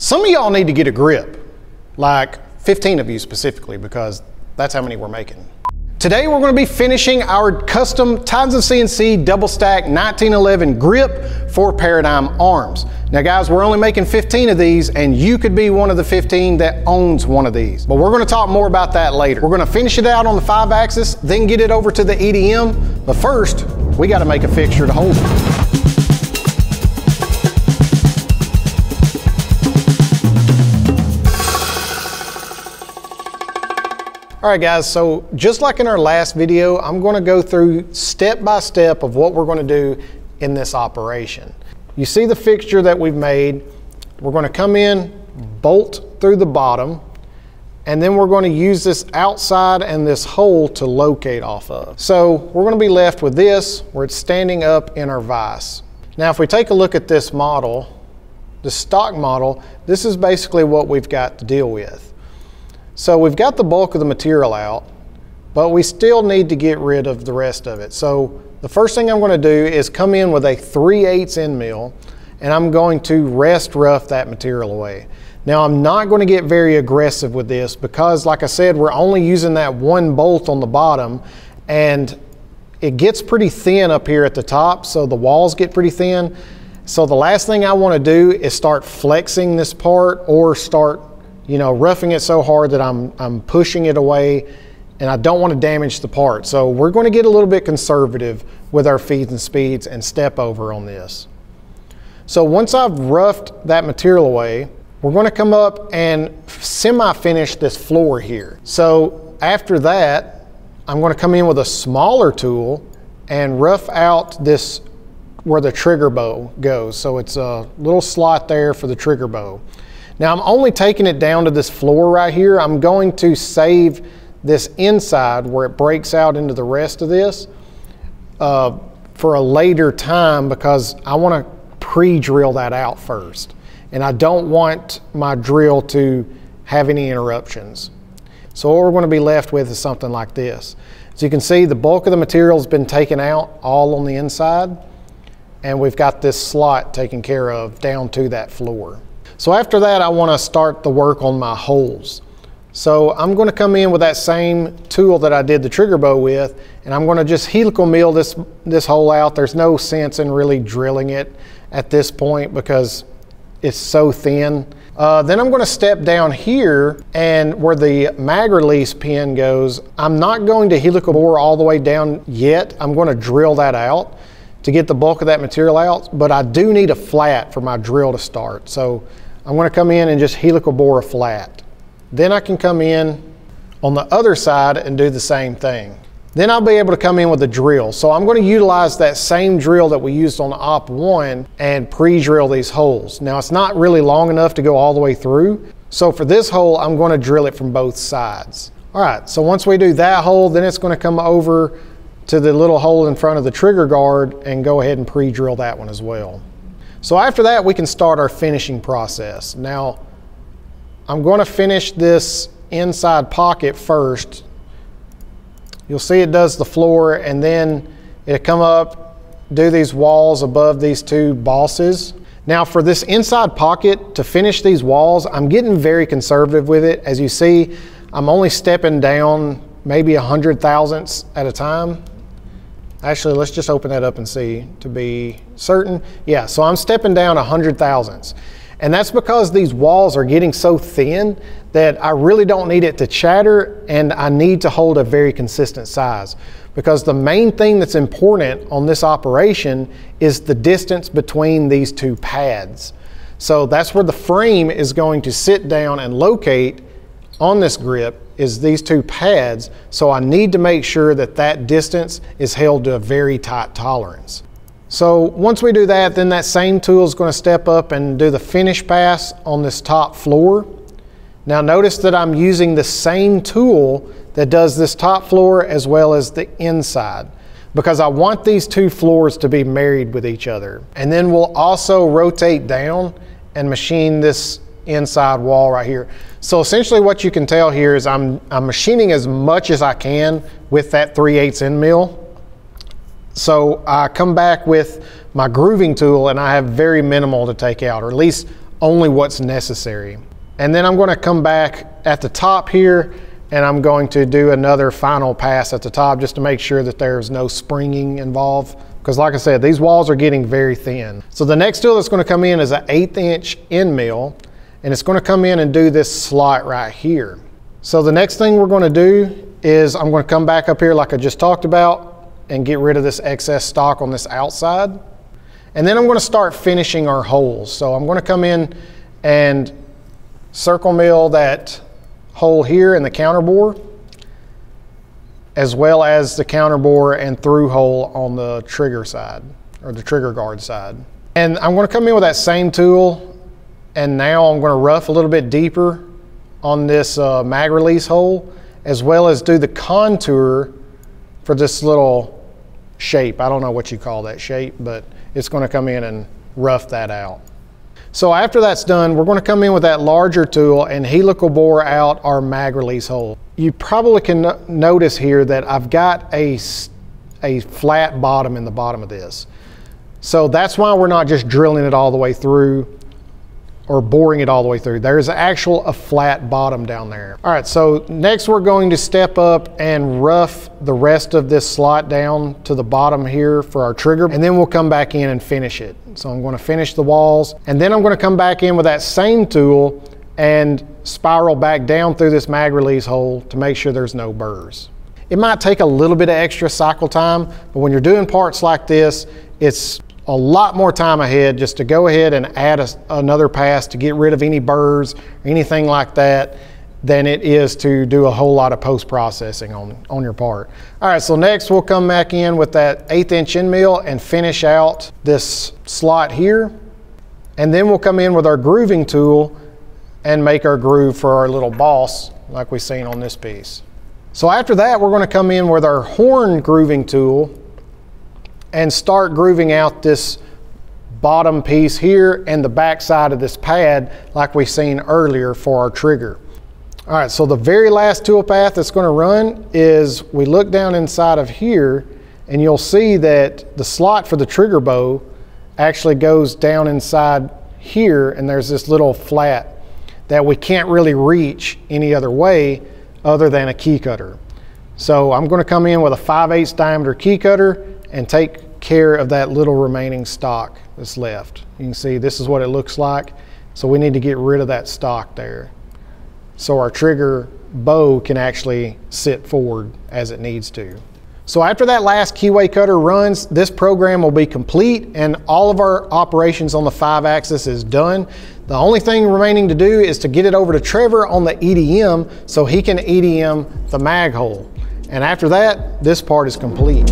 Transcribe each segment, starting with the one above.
Some of y'all need to get a grip, like 15 of you specifically, because that's how many we're making. Today we're going to be finishing our custom Titans of CNC double stack 1911 grip for Paradigm arms. Now guys, we're only making 15 of these and you could be one of the 15 that owns one of these. But we're going to talk more about that later. We're going to finish it out on the 5 axis, then get it over to the EDM. But first, we got to make a fixture to hold it. All right guys, so just like in our last video, I'm gonna go through step by step of what we're gonna do in this operation. You see the fixture that we've made. We're gonna come in, bolt through the bottom, and then we're gonna use this outside and this hole to locate off of. So we're gonna be left with this where it's standing up in our vise. Now if we take a look at this model, the stock model, this is basically what we've got to deal with. So we've got the bulk of the material out, but we still need to get rid of the rest of it. So the first thing I'm going to do is come in with a 3 8 end mill and I'm going to rest rough that material away. Now I'm not going to get very aggressive with this because like I said, we're only using that one bolt on the bottom and it gets pretty thin up here at the top, so the walls get pretty thin. So the last thing I want to do is start flexing this part or start you know, roughing it so hard that I'm, I'm pushing it away and I don't want to damage the part. So we're going to get a little bit conservative with our feeds and speeds and step over on this. So once I've roughed that material away, we're going to come up and semi-finish this floor here. So after that, I'm going to come in with a smaller tool and rough out this where the trigger bow goes. So it's a little slot there for the trigger bow. Now I'm only taking it down to this floor right here. I'm going to save this inside where it breaks out into the rest of this uh, for a later time because I want to pre-drill that out first. And I don't want my drill to have any interruptions. So what we're going to be left with is something like this. As you can see, the bulk of the material has been taken out all on the inside, and we've got this slot taken care of down to that floor. So after that, I want to start the work on my holes. So I'm going to come in with that same tool that I did the trigger bow with, and I'm going to just helical mill this, this hole out. There's no sense in really drilling it at this point because it's so thin. Uh, then I'm going to step down here and where the mag release pin goes, I'm not going to helical bore all the way down yet. I'm going to drill that out to get the bulk of that material out, but I do need a flat for my drill to start. So I'm going to come in and just helical bore a flat. Then I can come in on the other side and do the same thing. Then I'll be able to come in with a drill. So I'm going to utilize that same drill that we used on OP1 and pre-drill these holes. Now it's not really long enough to go all the way through. So for this hole, I'm going to drill it from both sides. All right, so once we do that hole, then it's going to come over to the little hole in front of the trigger guard and go ahead and pre-drill that one as well. So after that, we can start our finishing process. Now, I'm going to finish this inside pocket first. You'll see it does the floor and then it'll come up, do these walls above these two bosses. Now for this inside pocket, to finish these walls, I'm getting very conservative with it. As you see, I'm only stepping down maybe a hundred thousandths at a time. Actually, let's just open that up and see to be certain. Yeah, so I'm stepping down a 100 thousandths. And that's because these walls are getting so thin that I really don't need it to chatter and I need to hold a very consistent size. Because the main thing that's important on this operation is the distance between these two pads. So that's where the frame is going to sit down and locate on this grip is these two pads, so I need to make sure that that distance is held to a very tight tolerance. So once we do that, then that same tool is going to step up and do the finish pass on this top floor. Now notice that I'm using the same tool that does this top floor as well as the inside because I want these two floors to be married with each other. And then we'll also rotate down and machine this inside wall right here. So essentially what you can tell here is I'm, I'm machining as much as I can with that 3 8 end mill. So I come back with my grooving tool and I have very minimal to take out, or at least only what's necessary. And then I'm going to come back at the top here and I'm going to do another final pass at the top just to make sure that there's no springing involved. Because like I said, these walls are getting very thin. So the next tool that's going to come in is an eighth inch end mill and it's going to come in and do this slot right here. So the next thing we're going to do is I'm going to come back up here like I just talked about and get rid of this excess stock on this outside. And then I'm going to start finishing our holes. So I'm going to come in and circle mill that hole here in the counter bore as well as the counter bore and through hole on the trigger side or the trigger guard side. And I'm going to come in with that same tool and now I'm going to rough a little bit deeper on this uh, mag release hole as well as do the contour for this little shape. I don't know what you call that shape, but it's going to come in and rough that out. So after that's done, we're going to come in with that larger tool and helical bore out our mag release hole. You probably can notice here that I've got a, a flat bottom in the bottom of this. So that's why we're not just drilling it all the way through or boring it all the way through. There's actual a flat bottom down there. All right, so next we're going to step up and rough the rest of this slot down to the bottom here for our trigger, and then we'll come back in and finish it. So I'm gonna finish the walls, and then I'm gonna come back in with that same tool and spiral back down through this mag release hole to make sure there's no burrs. It might take a little bit of extra cycle time, but when you're doing parts like this, it's a lot more time ahead just to go ahead and add a, another pass to get rid of any burrs anything like that than it is to do a whole lot of post-processing on, on your part. All right, so next we'll come back in with that eighth inch end mill and finish out this slot here. And then we'll come in with our grooving tool and make our groove for our little boss like we've seen on this piece. So after that, we're gonna come in with our horn grooving tool and start grooving out this bottom piece here and the back side of this pad like we seen earlier for our trigger. All right, so the very last tool path that's gonna run is we look down inside of here and you'll see that the slot for the trigger bow actually goes down inside here and there's this little flat that we can't really reach any other way other than a key cutter. So I'm gonna come in with a 5 8 diameter key cutter and take care of that little remaining stock that's left. You can see this is what it looks like. So we need to get rid of that stock there. So our trigger bow can actually sit forward as it needs to. So after that last keyway cutter runs, this program will be complete and all of our operations on the five axis is done. The only thing remaining to do is to get it over to Trevor on the EDM so he can EDM the mag hole. And after that, this part is complete.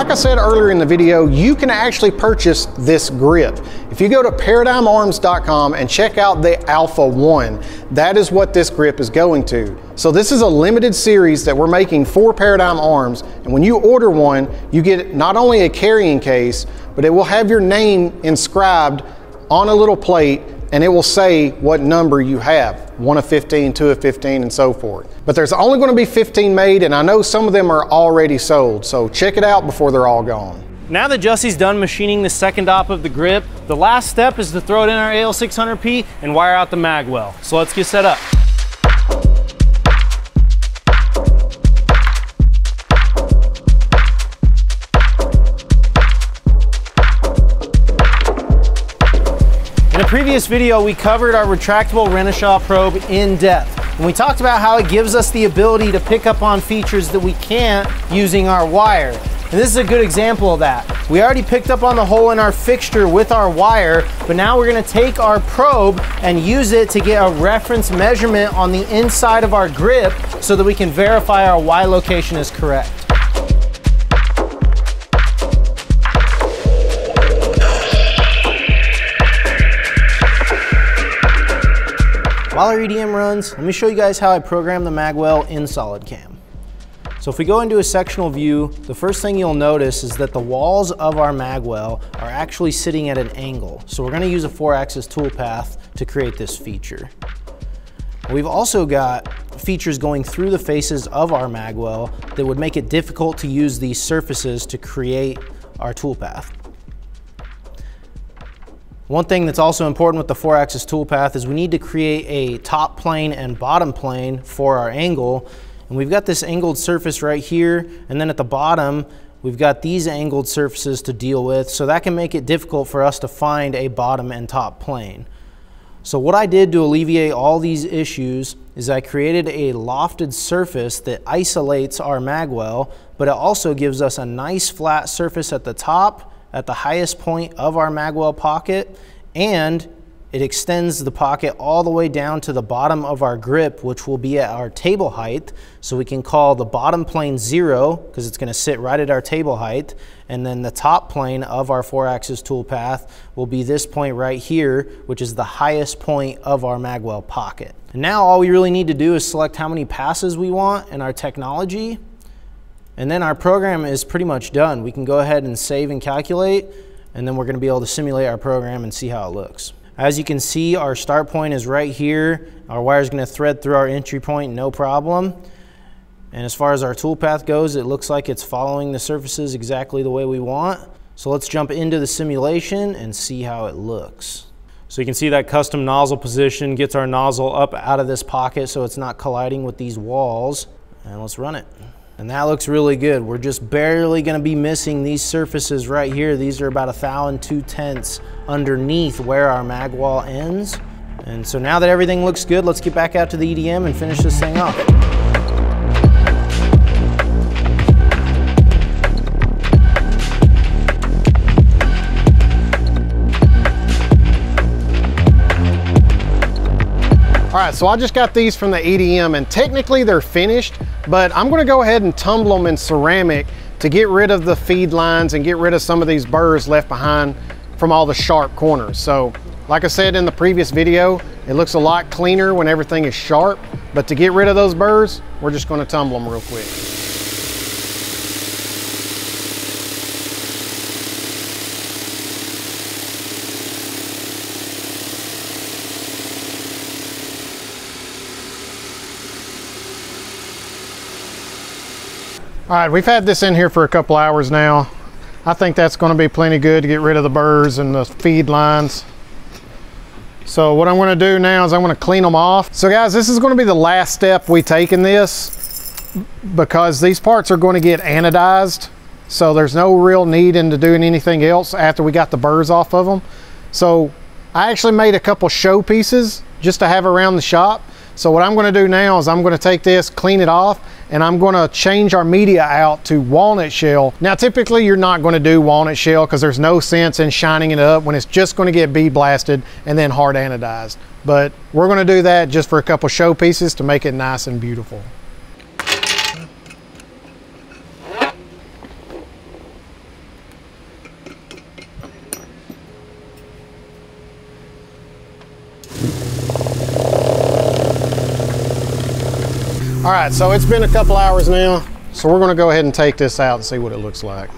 Like I said earlier in the video, you can actually purchase this grip. If you go to ParadigmArms.com and check out the Alpha 1, that is what this grip is going to. So this is a limited series that we're making for Paradigm Arms, and when you order one, you get not only a carrying case, but it will have your name inscribed on a little plate and it will say what number you have, one of 15, two of 15, and so forth. But there's only going to be 15 made, and I know some of them are already sold, so check it out before they're all gone. Now that Jessie's done machining the second op of the grip, the last step is to throw it in our AL600P and wire out the mag well. So let's get set up. Previous video, we covered our retractable Renishaw probe in depth. And we talked about how it gives us the ability to pick up on features that we can't using our wire. And this is a good example of that. We already picked up on the hole in our fixture with our wire, but now we're gonna take our probe and use it to get a reference measurement on the inside of our grip so that we can verify our Y location is correct. While our EDM runs, let me show you guys how I program the magwell in SolidCam. So if we go into a sectional view, the first thing you'll notice is that the walls of our magwell are actually sitting at an angle. So we're gonna use a four axis toolpath to create this feature. We've also got features going through the faces of our magwell that would make it difficult to use these surfaces to create our toolpath. One thing that's also important with the four axis toolpath is we need to create a top plane and bottom plane for our angle. And we've got this angled surface right here. And then at the bottom, we've got these angled surfaces to deal with. So that can make it difficult for us to find a bottom and top plane. So what I did to alleviate all these issues is I created a lofted surface that isolates our magwell, but it also gives us a nice flat surface at the top, at the highest point of our magwell pocket, and it extends the pocket all the way down to the bottom of our grip, which will be at our table height. So we can call the bottom plane zero, because it's gonna sit right at our table height. And then the top plane of our four axis toolpath will be this point right here, which is the highest point of our magwell pocket. And now all we really need to do is select how many passes we want in our technology. And then our program is pretty much done. We can go ahead and save and calculate, and then we're gonna be able to simulate our program and see how it looks. As you can see, our start point is right here. Our wire is going to thread through our entry point, no problem. And as far as our toolpath goes, it looks like it's following the surfaces exactly the way we want. So let's jump into the simulation and see how it looks. So you can see that custom nozzle position gets our nozzle up out of this pocket so it's not colliding with these walls. And let's run it. And that looks really good. We're just barely gonna be missing these surfaces right here. These are about a thou and two tenths underneath where our magwell ends. And so now that everything looks good, let's get back out to the EDM and finish this thing off. All right, so I just got these from the EDM and technically they're finished, but I'm gonna go ahead and tumble them in ceramic to get rid of the feed lines and get rid of some of these burrs left behind from all the sharp corners. So like I said in the previous video, it looks a lot cleaner when everything is sharp, but to get rid of those burrs, we're just gonna tumble them real quick. All right, we've had this in here for a couple hours now. I think that's gonna be plenty good to get rid of the burrs and the feed lines. So what I'm gonna do now is I'm gonna clean them off. So guys, this is gonna be the last step we take in this because these parts are gonna get anodized. So there's no real need into doing anything else after we got the burrs off of them. So I actually made a couple show pieces just to have around the shop. So what I'm gonna do now is I'm gonna take this, clean it off, and I'm gonna change our media out to walnut shell. Now typically you're not gonna do walnut shell because there's no sense in shining it up when it's just gonna get bead blasted and then hard anodized. But we're gonna do that just for a couple show pieces to make it nice and beautiful. All right, so it's been a couple hours now, so we're gonna go ahead and take this out and see what it looks like.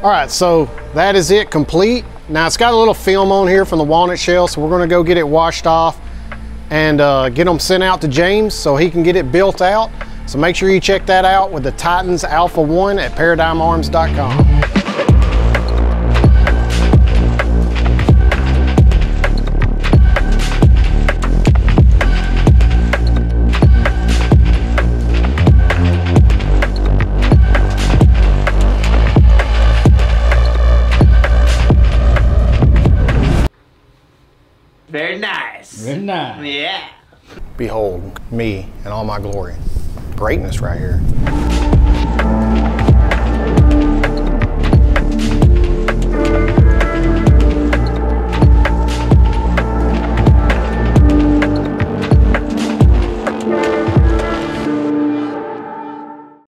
All right, so that is it complete. Now it's got a little film on here from the walnut shell, so we're gonna go get it washed off and uh, get them sent out to James so he can get it built out. So make sure you check that out with the Titans Alpha 1 at ParadigmArms.com. Very nice. Very nice. Yeah. Behold me and all my glory. Greatness right here.